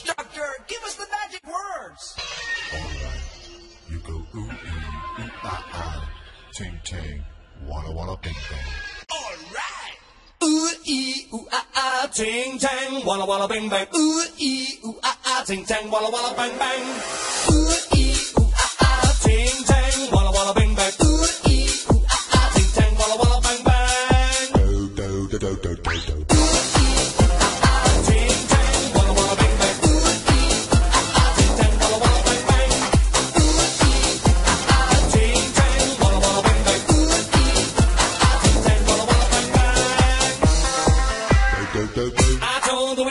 Doctor, give us the magic words. All right. You go ooh, ooh, ah, ah, ting, ting, wala wala, bing, bang. All right. Ooh, ee, ooh, ah, ah, ting, tang, walla, walla, bing, bang. Ooh, ee, ooh, ah, ah, ting, tang, walla, walla, bang, bang. Ooh, ee, ooh, ah, ah, ting, tang, walla, walla, bing, bang. Ooh, ee, ooh, ah, ah, ting, bang, bang. Do, do, do, do, do, do, do.